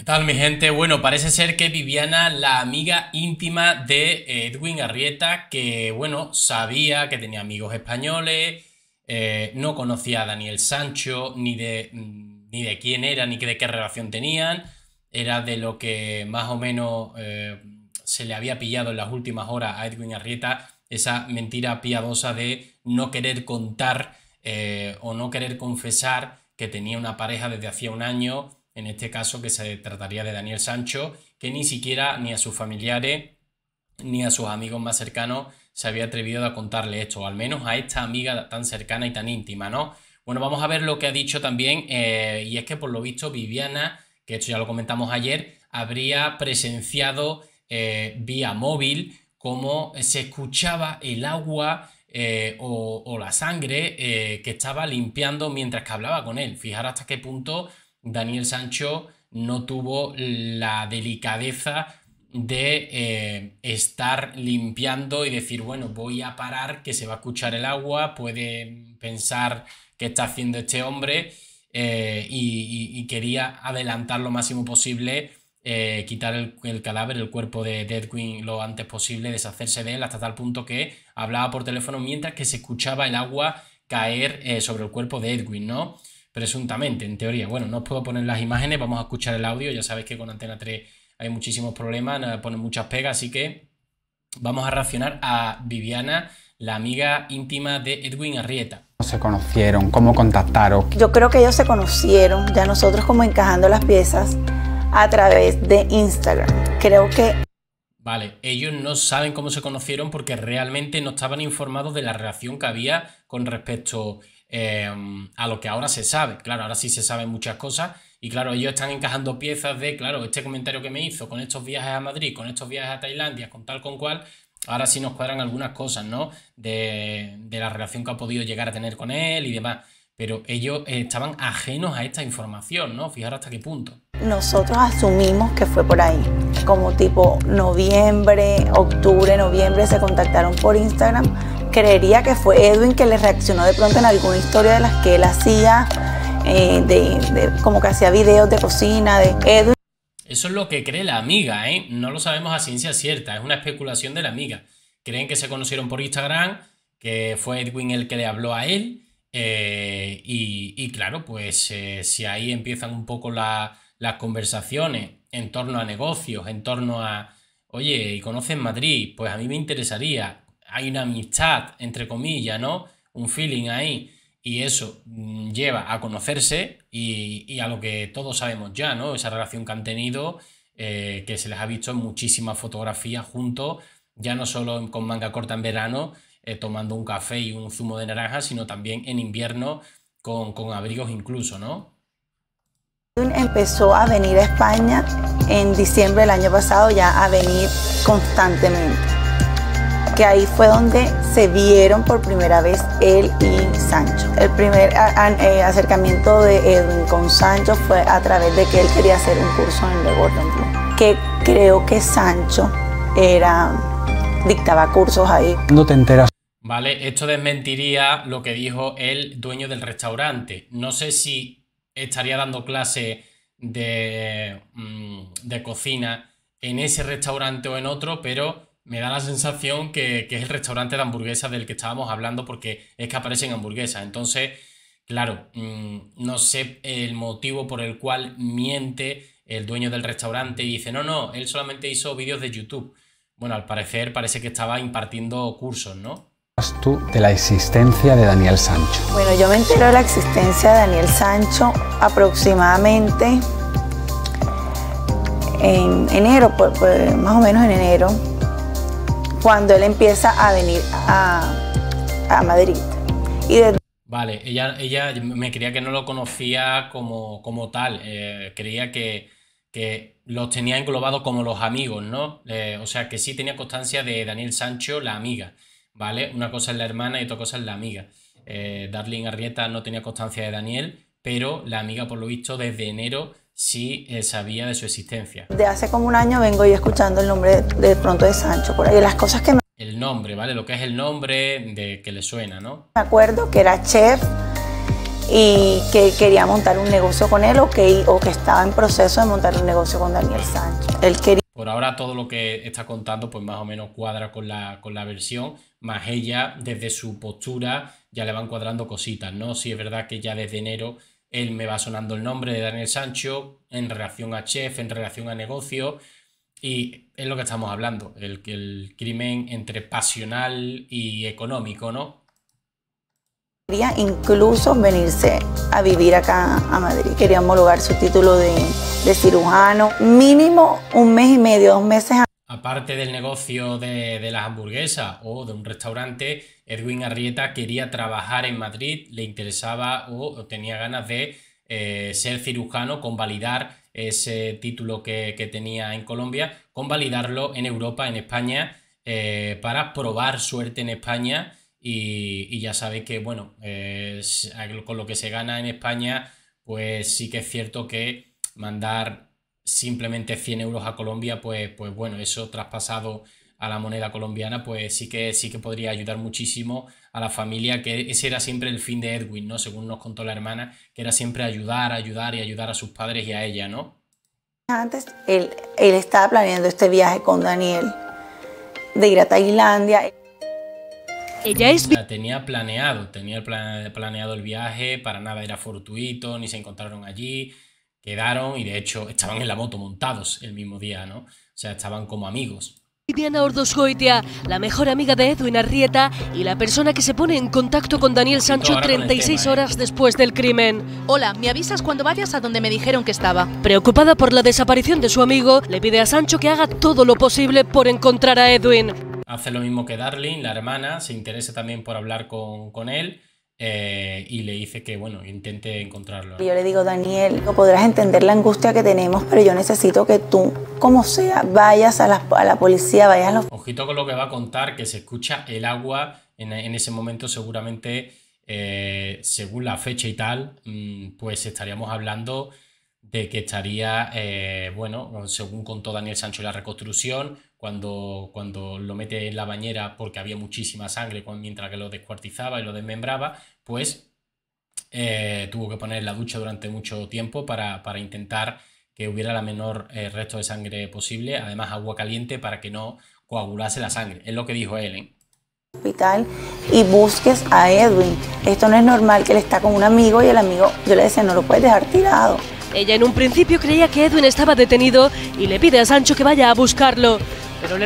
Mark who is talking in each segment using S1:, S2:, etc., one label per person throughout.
S1: ¿Qué tal mi gente? Bueno, parece ser que Viviana, la amiga íntima de Edwin Arrieta, que bueno, sabía que tenía amigos españoles, eh, no conocía a Daniel Sancho, ni de, mm, ni de quién era, ni de qué relación tenían, era de lo que más o menos eh, se le había pillado en las últimas horas a Edwin Arrieta, esa mentira piadosa de no querer contar eh, o no querer confesar que tenía una pareja desde hacía un año en este caso que se trataría de Daniel Sancho, que ni siquiera ni a sus familiares ni a sus amigos más cercanos se había atrevido a contarle esto, o al menos a esta amiga tan cercana y tan íntima, ¿no? Bueno, vamos a ver lo que ha dicho también, eh, y es que por lo visto Viviana, que esto ya lo comentamos ayer, habría presenciado eh, vía móvil cómo se escuchaba el agua eh, o, o, la sangre que estaba limpiando mientras que hablaba con él. Fijar hasta qué punto Daniel Sancho no tuvo la delicadeza de eh, estar limpiando y decir, bueno, voy a parar, que se va a escuchar el agua, puede pensar qué está haciendo este hombre eh, y, quería adelantar lo máximo posible, eh, quitar el, cadáver, el cuerpo de Edwin lo antes posible, deshacerse de él hasta tal punto que hablaba por teléfono mientras que se escuchaba el agua caer sobre el cuerpo de Edwin, ¿no? Presuntamente, en teoría. Bueno, no os puedo poner las imágenes, vamos a escuchar el audio, ya sabéis que con Antena 3 hay muchísimos problemas, ponen muchas pegas, así que vamos a reaccionar a Viviana, la amiga íntima de Edwin Arrieta.
S2: ¿Cómo se conocieron? ¿Cómo contactaron?
S3: Yo creo que ellos se conocieron, ya nosotros como encajando las piezas a través de Instagram. Creo que...
S1: Vale, ellos no saben cómo se conocieron porque realmente no estaban informados de la relación que había con respecto Em, a lo que ahora se sabe. Claro, ahora sí se saben muchas cosas y claro, ellos están encajando piezas de, claro, este comentario que me hizo con estos viajes a Madrid, con estos viajes a Tailandia, con tal con cual, ahora sí nos cuadran algunas cosas, ¿no? De, de la relación que ha podido llegar a tener con él y demás. Pero ellos estaban ajenos a esta información, ¿no? Fijar hasta qué punto.
S3: Nosotros asumimos que fue por ahí, como tipo noviembre, octubre, noviembre, se contactaron por Instagram creería que fue Edwin que le reaccionó de pronto en alguna historia de las que él hacía, eh, de, como que hacía videos de cocina, de Edwin.
S1: Eso es lo que cree la amiga, ¿eh? No lo sabemos a ciencia cierta, es una especulación de la amiga. Creen que se conocieron por Instagram, que fue Edwin el que le habló a él, eh, y, claro, pues eh, si ahí empiezan un poco las conversaciones en torno a negocios, en torno a, oye, ¿y conocen Madrid? Pues a mí me interesaría hay una amistad, entre comillas, ¿no? Un feeling ahí. Y eso mm, lleva a conocerse y, a lo que todos sabemos ya, ¿no? Esa relación que han tenido, eh, que se les ha visto en muchísimas fotografías juntos, ya no solo con manga corta en verano, eh, tomando un café y un zumo de naranja, sino también en invierno con, con abrigos incluso, ¿no?
S3: Empezó a venir a España en diciembre del año pasado, ya a venir constantemente que ahí fue donde se vieron por primera vez él y Sancho. El primer eh, acercamiento de Edwin con Sancho fue a través de que él quería hacer un curso en The Gordon Blue, que creo que Sancho era dictaba cursos ahí.
S2: ¿No te enteras?
S1: Vale, esto desmentiría lo que dijo el dueño del restaurante. No sé si estaría dando clase de, mm, de cocina en ese restaurante o en otro, pero me da la sensación que, es el restaurante de hamburguesas del que estábamos hablando porque es que aparecen hamburguesas. Entonces, claro, mm, no sé el motivo por el cual miente el dueño del restaurante y dice, no, no, él solamente hizo vídeos de YouTube. Bueno, al parecer parece que estaba impartiendo cursos, ¿no?
S2: tú de la existencia de Daniel Sancho?
S3: Bueno, yo me entero de la existencia de Daniel Sancho aproximadamente en enero, pues, pues más o menos en enero cuando él empieza a venir a, Madrid.
S1: Vale, ella, ella me creía que no lo conocía como, como tal, eh, creía que, que, los tenía englobados como los amigos, ¿no? Eh, o sea, que sí tenía constancia de Daniel Sancho, la amiga, ¿vale? Una cosa es la hermana y otra cosa es la amiga. Eh, Darling Arrieta no tenía constancia de Daniel, pero la amiga, por lo visto, desde enero sí eh, sabía de su existencia.
S3: De hace como un año vengo yo escuchando el nombre de, pronto de Sancho por ahí. las cosas que me...
S1: El nombre, ¿vale? Lo que es el nombre de que le suena, ¿no?
S3: Me acuerdo que era chef y que quería montar un negocio con él o que, o que estaba en proceso de montar un negocio con Daniel Sánchez. Él quería...
S1: Por ahora todo lo que está contando pues más o menos cuadra con la, con la versión, más ella desde su postura ya le van cuadrando cositas, ¿no? Si es verdad que ya desde enero él me va sonando el nombre de Daniel Sancho en relación a chef, en relación a negocio, y es lo que estamos hablando, el, crimen entre pasional y económico, ¿no?
S3: Quería incluso venirse a vivir acá a Madrid. Quería homologar su título de, de cirujano. Mínimo un mes y medio, dos meses.
S1: Aparte del negocio de, de, las hamburguesas o de un restaurante, Edwin Arrieta quería trabajar en Madrid, le interesaba o tenía ganas de eh, ser cirujano, convalidar ese título que, que, tenía en Colombia, convalidarlo en Europa, en España, eh, para probar suerte en España y, ya sabéis que, bueno, con lo que se gana en España, pues sí que es cierto que mandar simplemente 100 euros a Colombia, pues, pues bueno, eso traspasado a la moneda colombiana, pues sí que, sí que podría ayudar muchísimo a la familia, que ese era siempre el fin de Edwin, ¿no? Según nos contó la hermana, que era siempre ayudar, ayudar y ayudar a sus padres y a ella, ¿no?
S3: Antes él, él estaba planeando este viaje con Daniel de ir a Tailandia.
S1: Ella es... Tenía planeado, tenía planeado el viaje, para nada era fortuito, ni se encontraron allí, quedaron y de hecho estaban en la moto montados el mismo día, ¿no? O sea, estaban como amigos.
S4: Viviana Ordosgoitia, la mejor amiga de Edwin Arrieta y la persona que se pone en contacto con Daniel Sancho 36 ¿eh? horas después del crimen.
S5: Hola, me avisas cuando vayas a donde me dijeron que estaba.
S4: Preocupada por la desaparición de su amigo, le pide a Sancho que haga todo lo posible por encontrar a Edwin
S1: hace lo mismo que Darling, la hermana, se interesa también por hablar con, con él eh, y le dice que, bueno, intente encontrarlo.
S3: Yo le digo, Daniel, no podrás entender la angustia que tenemos, pero yo necesito que tú, como sea, vayas a la, a la policía, vayas a los...
S1: Ojito con lo que va a contar, que se escucha el agua en, en ese momento seguramente, eh, según la fecha y tal, mm, pues estaríamos hablando de que estaría, eh, bueno, según contó Daniel Sancho la reconstrucción, cuando, cuando lo mete en la bañera porque había muchísima sangre mientras que lo descuartizaba y lo desmembraba, pues eh, tuvo que poner la ducha durante mucho tiempo para, intentar que hubiera la menor eh, resto de sangre posible, además agua caliente para que no coagulase la sangre, es lo que dijo él.
S3: Hospital y busques a Edwin. Esto no es normal que él está con un amigo y el amigo, yo le decía, no lo puedes dejar tirado.
S4: Ella en un principio creía que Edwin estaba detenido y le pide a Sancho que vaya a buscarlo.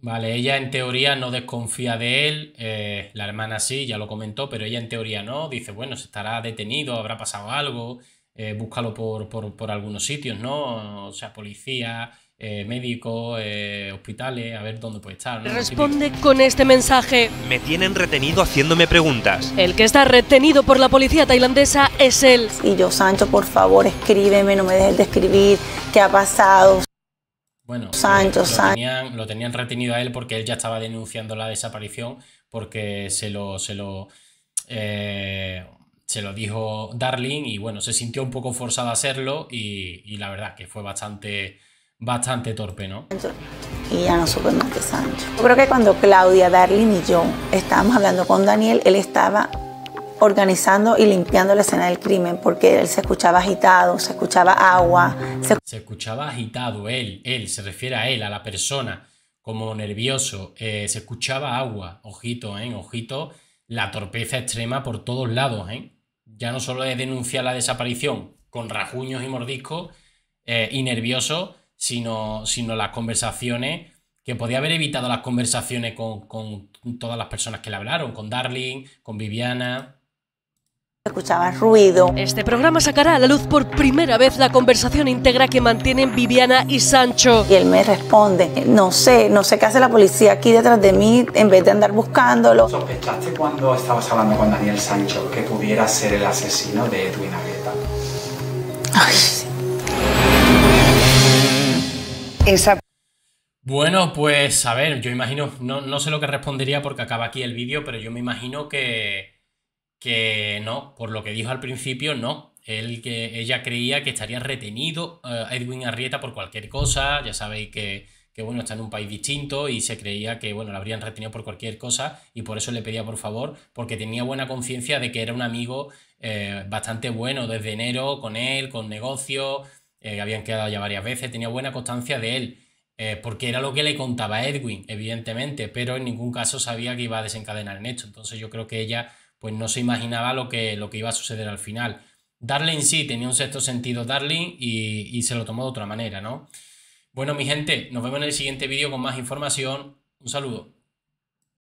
S1: Vale, ella en teoría no desconfía de él, eh, la hermana sí, ya lo comentó, pero ella en teoría no, dice, bueno, se estará detenido, habrá pasado algo, eh, búscalo por, por, algunos sitios, ¿no? O sea, policía, eh, médicos, hospitales, a ver dónde puede estar.
S4: Responde con este mensaje.
S6: Me tienen retenido haciéndome preguntas.
S4: El que está retenido por la policía tailandesa es él.
S3: Y yo, Sancho, por favor, escríbeme, no me dejes de escribir, qué ha pasado.
S1: Bueno, Sancho, lo, tenían, lo, tenían, retenido a él porque él ya estaba denunciando la desaparición porque se lo, se lo, eh, se lo dijo Darling y bueno, se sintió un poco forzado a hacerlo y, la verdad que fue bastante, bastante torpe, ¿no?
S3: Y ya no supe más que Sancho. Yo creo que cuando Claudia, Darling y yo estábamos hablando con Daniel, él estaba organizando y limpiando la escena del crimen porque él se escuchaba agitado, se escuchaba agua.
S1: Se, escuchaba agitado, él, él, se refiere a él, a la persona, como nervioso, eh, se escuchaba agua, ojito, ¿eh? ojito, la torpeza extrema por todos lados, ¿eh? Ya no solo de denunciar la desaparición con rajuños y mordiscos eh, y nervioso, sino, sino las conversaciones que podía haber evitado las conversaciones con, con, todas las personas que le hablaron, con Darling, con Viviana,
S3: escuchaba ruido.
S4: Este programa sacará a la luz por primera vez la conversación íntegra que mantienen Viviana y Sancho.
S3: Y él me responde, no sé, no sé qué hace la policía aquí detrás de mí en vez de andar buscándolo.
S2: ¿Sospechaste cuando estabas hablando con Daniel Sancho que pudiera ser el asesino de Edwin Agueta? Ay, sí.
S1: Esa... Bueno, pues a ver, yo imagino, no, no sé lo que respondería porque acaba aquí el vídeo, pero yo me imagino que que no, por lo que dijo al principio, no. Que ella creía que estaría retenido eh, Edwin Arrieta por cualquier cosa, ya sabéis que, que bueno, está en un país distinto y se creía que bueno, la habrían retenido por cualquier cosa y por eso le pedía por favor, porque tenía buena conciencia de que era un amigo eh, bastante bueno desde enero con él, con negocio, eh, habían quedado ya varias veces, tenía buena constancia de él. Porque era lo que le contaba Edwin, evidentemente, pero en ningún caso sabía que iba a desencadenar en esto. Entonces yo creo que ella pues no se imaginaba lo que, lo que iba a suceder al final. Darling sí tenía un sexto sentido Darling y, y se lo tomó de otra manera, ¿no? Bueno, mi gente, nos vemos en el siguiente vídeo con más información. Un saludo.